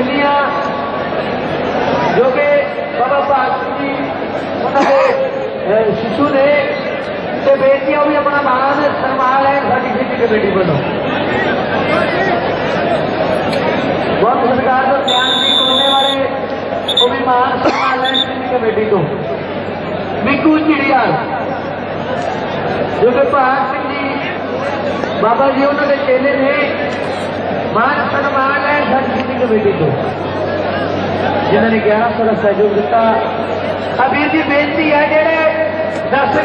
दिल्लियाँ जो कि बाबा साहब जी, उन्होंने शिशु ने तो बेटियाँ भी अपना मान सम्मान है साड़ी खेती कमेटी वालों वक्त सरकार को तो ध्यान भी करने वाले, वो भी मान सम्मान है खेती कमेटी को। मिकू चिड़िया जो कि भगत सिंह जी, बाबा जी उन्होंने चेले ने मान सम्मान कमेटी को। जिन्होंने ग्यारह सौ का सहयोग दिता अभी जी बेनती है जेडे दस